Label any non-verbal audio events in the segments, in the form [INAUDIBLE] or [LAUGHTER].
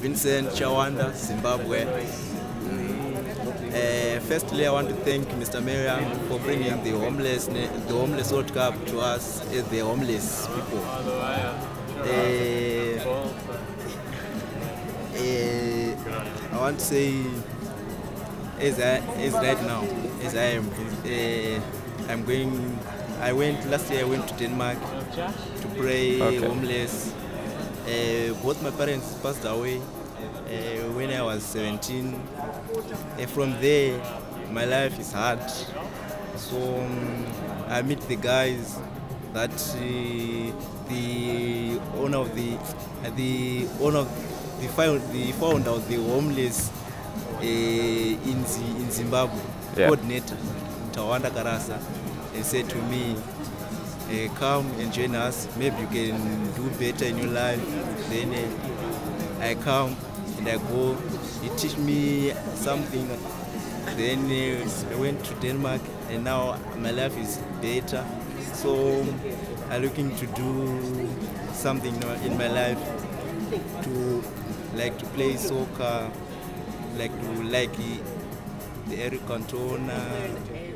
Vincent Chawanda, Zimbabwe. Uh, firstly, I want to thank Mr. Mayor for bringing the homeless, the homeless World Cup to us as the homeless people. Uh, I want to say, as, I, as right now, as I am, I'm going. I went last year. I went to Denmark to pray Okay. homeless. Uh, both my parents passed away uh, when I was 17. Uh, from there, my life is hard. So um, I meet the guys that the owner of the the owner of the found the founder of the homeless in in Zimbabwe Yeah. coordinator Tawanda Karasa and said to me uh, come and join us. Maybe you can do better in your life. Then uh, I come and I go. You teach me something. Then uh, I went to Denmark and now my life is better. So I'm looking to do something in my life to like to play soccer like to like Eric Cantona,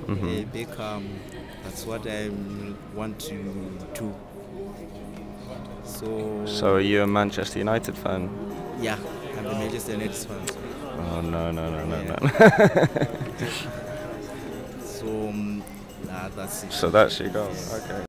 uh, Beckham. That's what I want to do. So, So are you a Manchester United fan? yeah, I'm the Manchester United fan. Oh no no no no no. [LAUGHS] So um, nah, that's it. so that's your goal. Okay.